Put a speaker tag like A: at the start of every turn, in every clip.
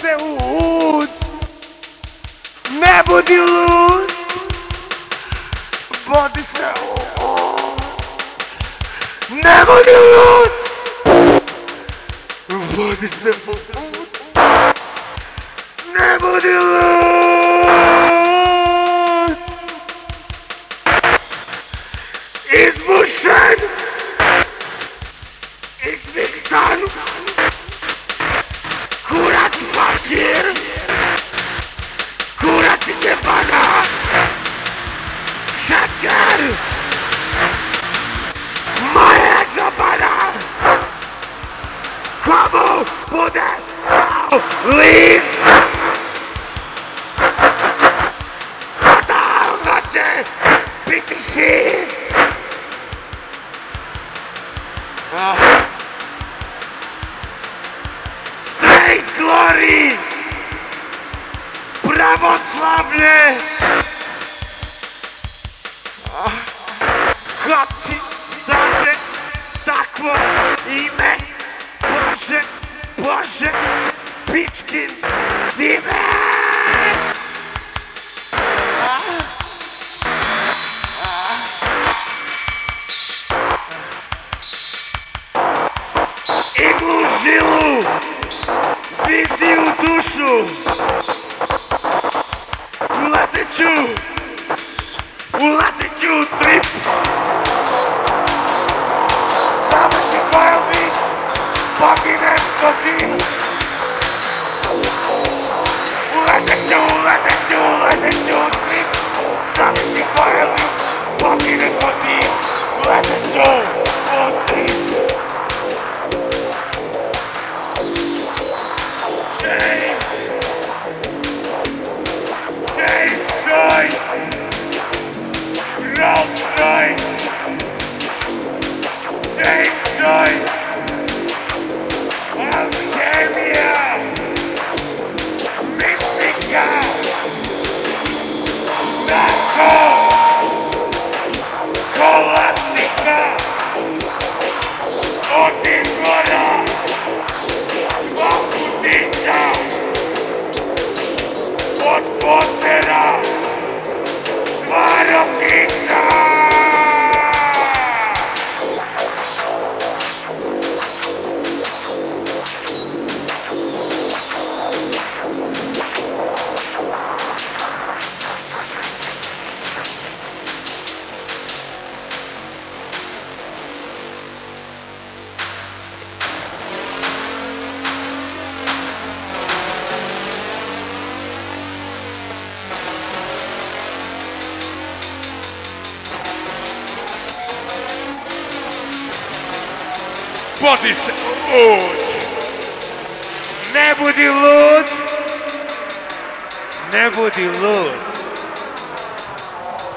A: Se lud, ne budi lud. Bodi se lud, ne budi lud. Bodi se komu bude dao list, fatalno će biti šist. Iglu žilu, viziju dušu, ulatit ću, ulatit ću u trip. Završi bojovnik, poginem ko ti. Ulatit ću, ulatit ću, ulatit ću poginem trip. Mystica! Narco! Scholastica! Ne budi lud! Ne budi lud!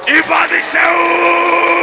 A: I se lud!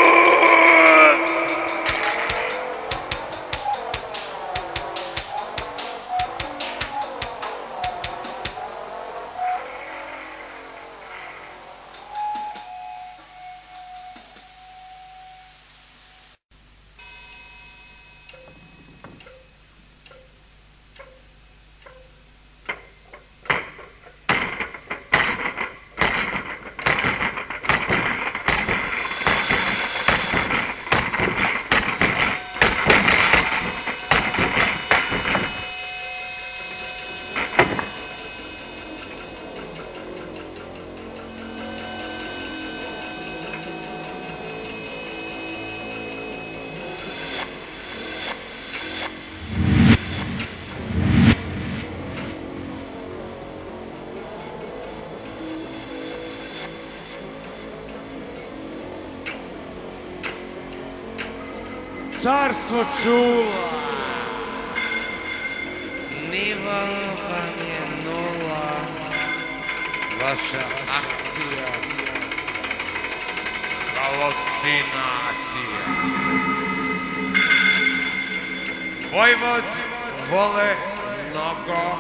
A: Carstvo čula! Niva je nula, vaša akcija, halucinacija. Vojvod vole mnogo,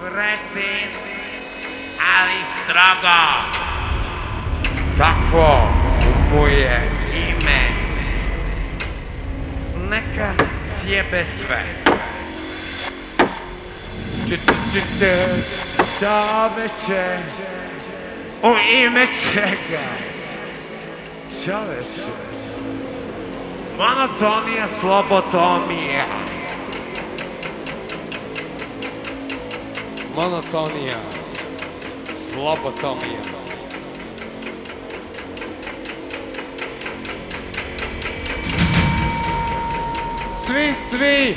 A: kretin, ali strogo. Takvo mu je
B: dragă, fie pe sfânt. Čoveče, u ime čega? Čoveče, monotonija, slobotomija.
C: Monotonija, slobotomija. Svi, svi!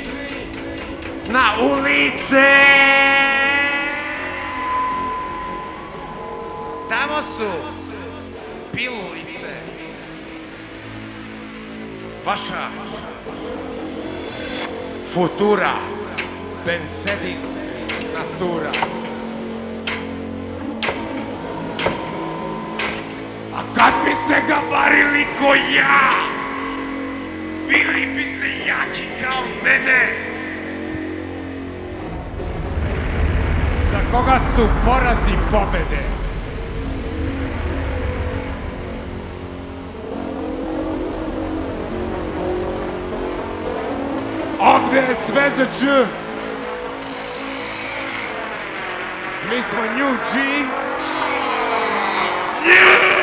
B: Na ulice! Tamo su pilulice. Vaša futura.
C: Bensedin natura.
B: A kad biste ga varili ko ja, bili biste jači kao mene.
C: Za koga su porazi pobede? Ovdje je sve za Č. Mi smo New G.
B: Ljubav.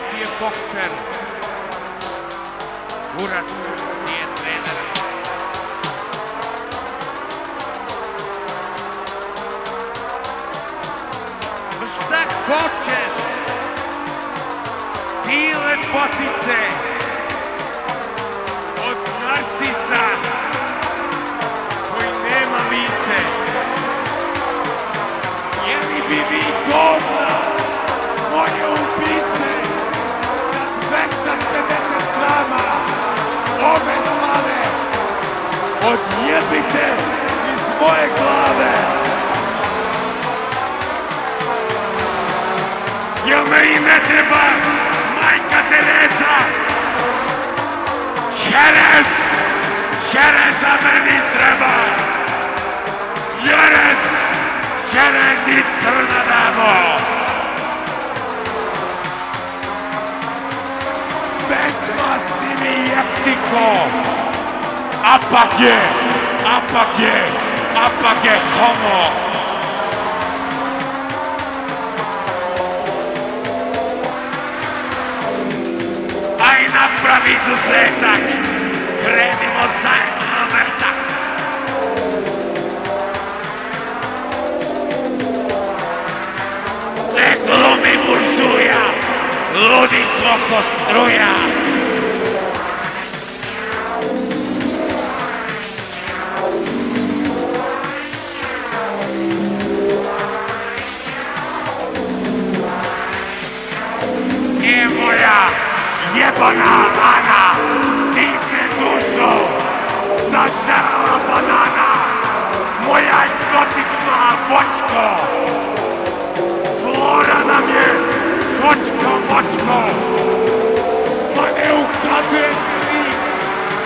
B: Telo ti je bokser. Urat ti je trener. Šta hoćeš? Ti lepotice od narcisa koji nema lice. Jeli bi vi govna moje moje glave. Jel me i ne treba majka Teresa? Jerez! Jereza meni treba! Jerez! Jerez i crna damo! Pesma si mi jeftiko! Apak je! Apak je! Apak je homo! Aj napravi izuzetak! Krenimo zajedno na vrtak! Ne glumi buržuja! Ludi smo Kurva! Jebaná rána! Jde dušo! Zažrala banána! Moja dotyčná bočko! Flora
C: na mě! Bočko, bočko! To neuchází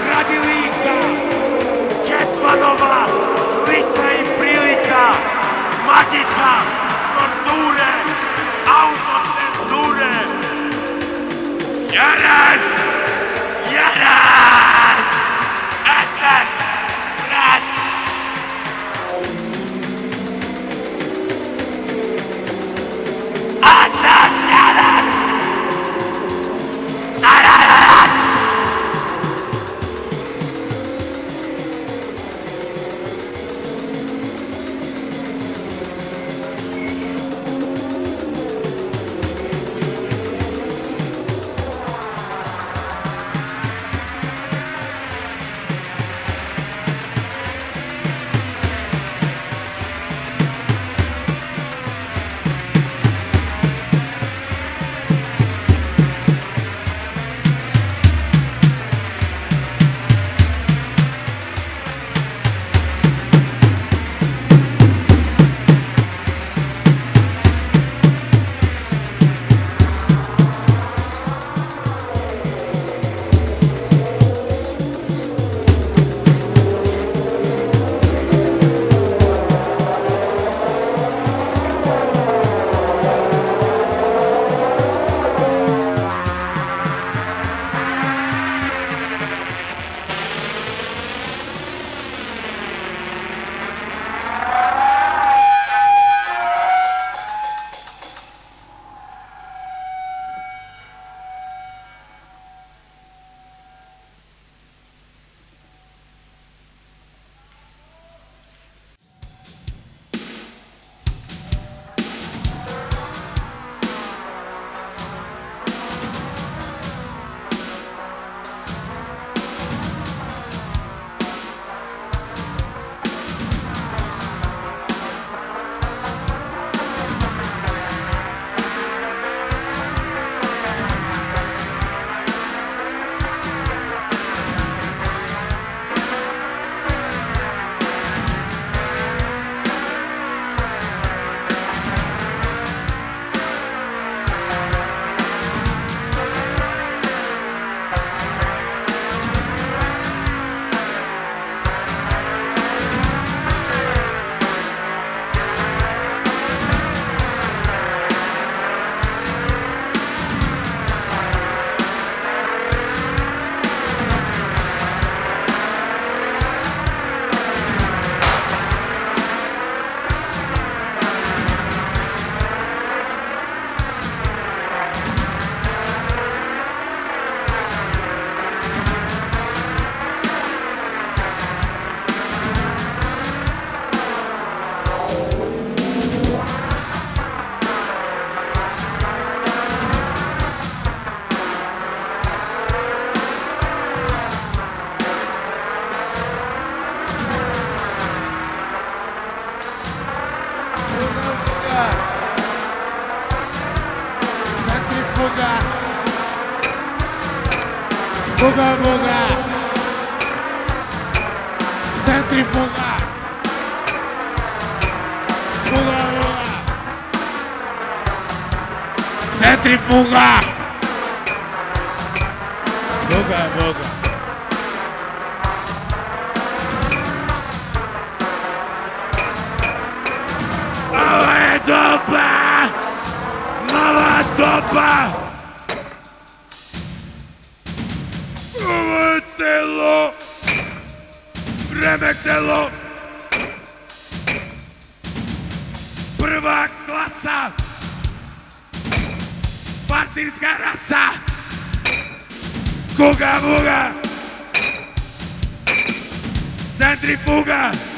B: Radilíka! Četmanová! Litej prilika! Matica! Torture!
C: Autocensure! Yaran!
B: Yaran! Attack! Guga! Guga, Guga. Não é dopa! Não é dopa! Remetelo! Remetelo! Prvá klasa! se desgraçar. Guga, buga. Centrifuga.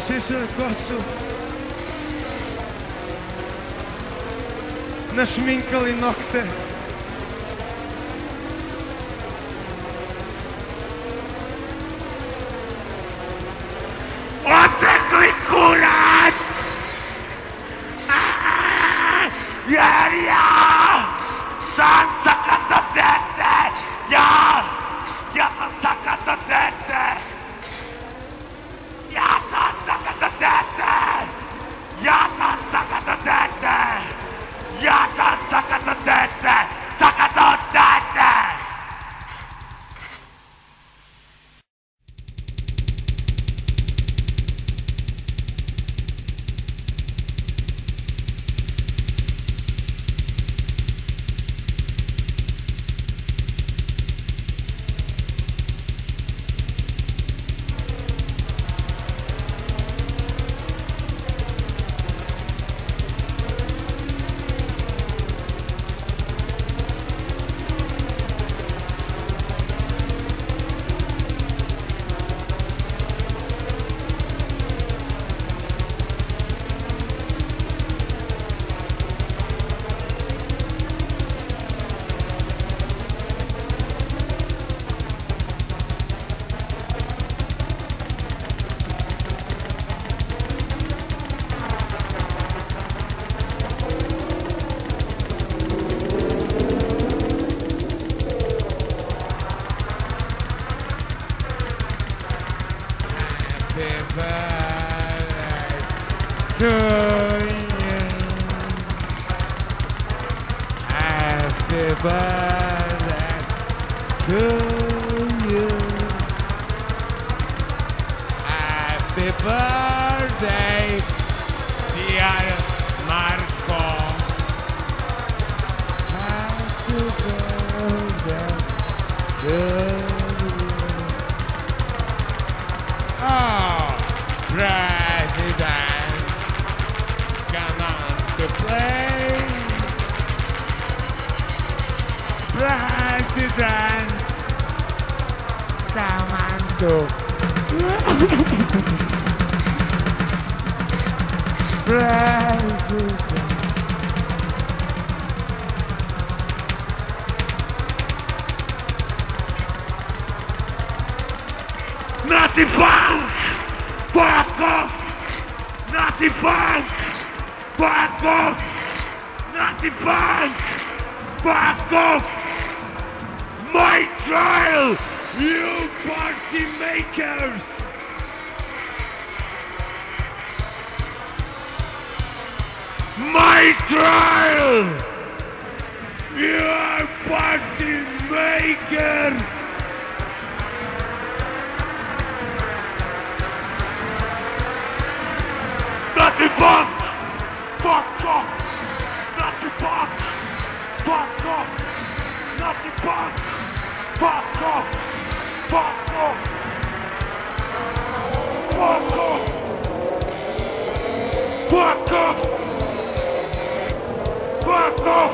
C: Assis Corso Nascimento Calinocte
A: Nothing punk! Fuck off! Nothing punk! Fuck off! Nothing punk! Fuck off! My trial! You party makers! My trial! You are party makers! Nothing but fuck off! Quatro! Quatro!